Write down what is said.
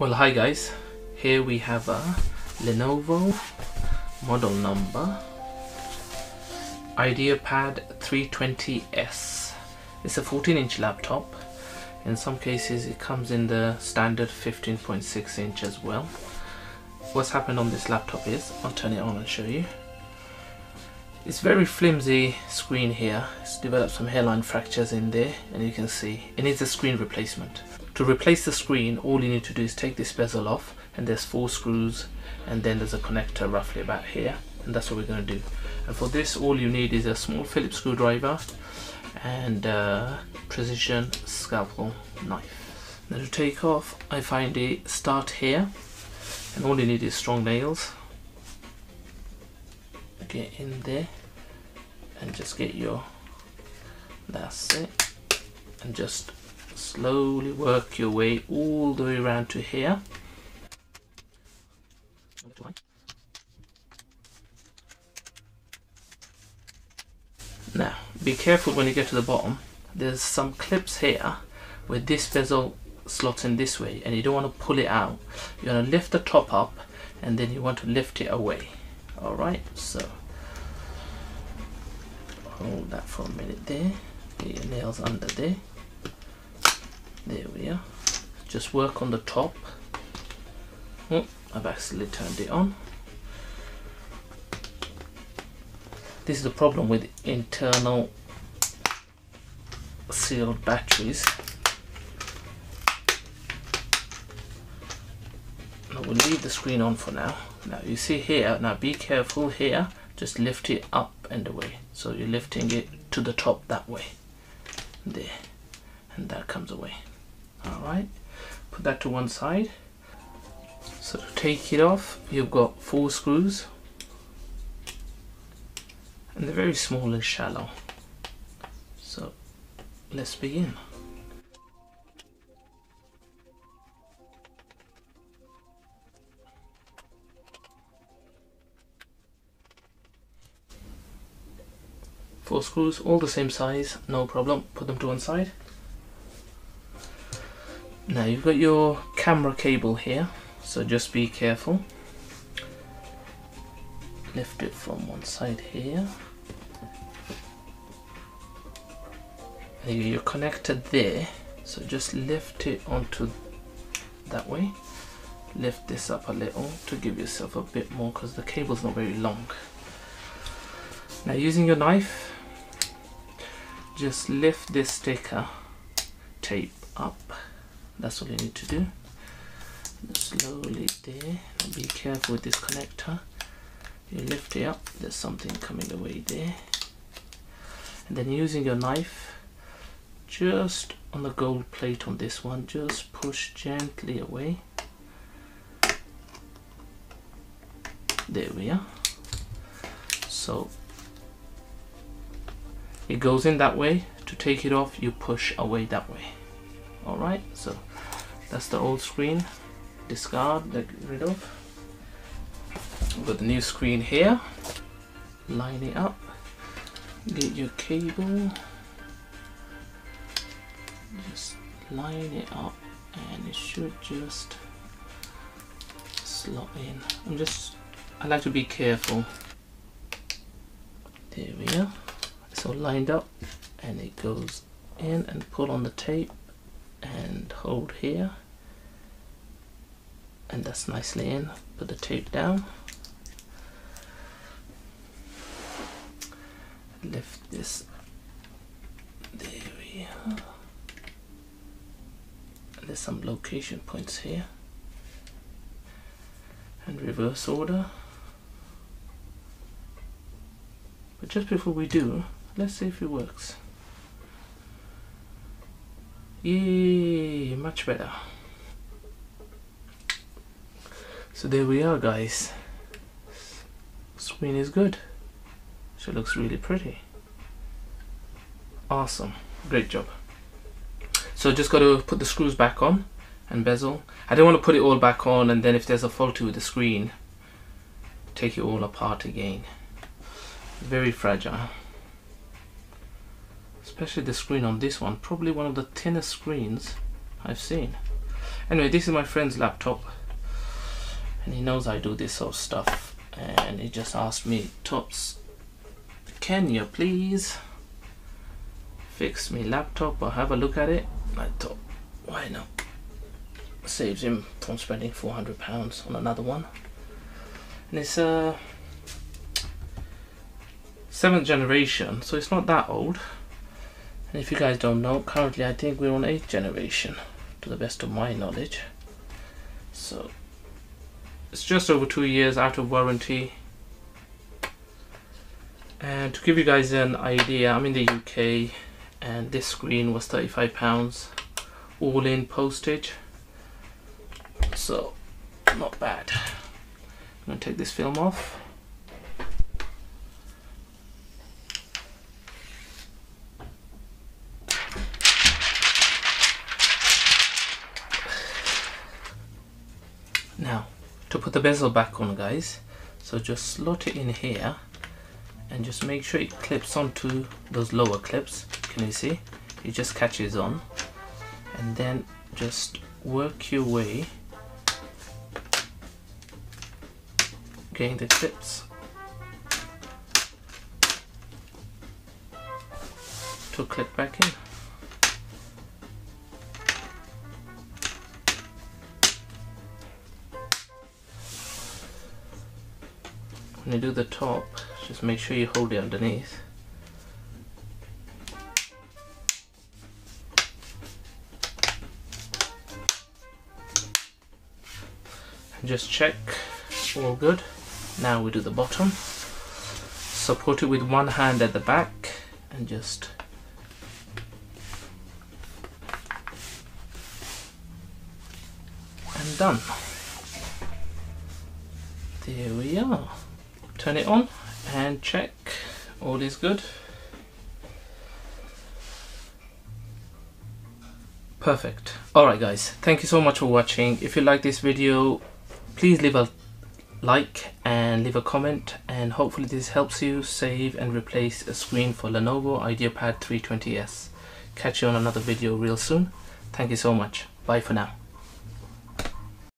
Well hi guys, here we have a Lenovo model number IdeaPad 320S. It's a 14 inch laptop. In some cases it comes in the standard 15.6 inch as well. What's happened on this laptop is, I'll turn it on and show you. It's very flimsy screen here. It's developed some hairline fractures in there and you can see it needs a screen replacement. To replace the screen all you need to do is take this bezel off and there's four screws and then there's a connector roughly about here and that's what we're going to do. And for this all you need is a small Phillips screwdriver and a precision scalpel knife. Now to take off I find a start here and all you need is strong nails get in there and just get your that's it and just slowly work your way all the way around to here. Now be careful when you get to the bottom. There's some clips here where this bezel slots in this way and you don't want to pull it out. You want to lift the top up and then you want to lift it away. Alright so hold that for a minute there. Get your nails under there there we are. Just work on the top. Oh, I've actually turned it on. This is the problem with internal sealed batteries. I will leave the screen on for now. Now you see here now be careful here. Just lift it up and away. So you're lifting it to the top that way. There. And that comes away all right put that to one side. So to take it off you've got four screws. And they're very small and shallow. So let's begin. Four screws all the same size no problem. Put them to one side now you've got your camera cable here so just be careful. Lift it from one side here. You're connected there. So just lift it onto that way. Lift this up a little to give yourself a bit more because the cable's not very long. Now using your knife just lift this sticker tape up that's all you need to do. Slowly there. Be careful with this connector. You lift it up there's something coming away there. And then using your knife just on the gold plate on this one just push gently away. There we are. So it goes in that way. To take it off you push away that way. All right so that's the old screen. Discard get rid of got the new screen here. Line it up. Get your cable. Just line it up and it should just slot in. I'm just I like to be careful. There we are. So lined up and it goes in and pull on the tape and hold here. And that's nicely in. Put the tape down. Lift this. There we are. There's some location points here. And reverse order. But just before we do Let's see if it works. Yay, much better. So there we are guys. Screen is good. She looks really pretty. Awesome. Great job. So just got to put the screws back on and bezel. I don't want to put it all back on and then if there's a faulty with the screen, take it all apart again. Very fragile especially the screen on this one probably one of the thinnest screens I've seen. Anyway this is my friend's laptop and he knows I do this sort of stuff and he just asked me Tops can you please fix me laptop or have a look at it? I thought why not? Saves him from spending 400 pounds on another one. And it's a seventh generation so it's not that old and if you guys don't know currently I think we're on eighth generation to the best of my knowledge. So it's just over two years out of warranty. And to give you guys an idea I'm in the UK and this screen was 35 pounds all in postage. So not bad. I'm gonna take this film off to put the bezel back on guys. So just slot it in here and just make sure it clips onto those lower clips. Can you see? It just catches on. And then just work your way getting the clips to clip back in when you do the top. Just make sure you hold it underneath. And just check. All good. Now we do the bottom. Support it with one hand at the back and just and done. There we are turn it on and check. All is good. Perfect. Alright guys. Thank you so much for watching. If you like this video please leave a like and leave a comment and hopefully this helps you save and replace a screen for Lenovo IdeaPad 320S catch you on another video real soon. Thank you so much. Bye for now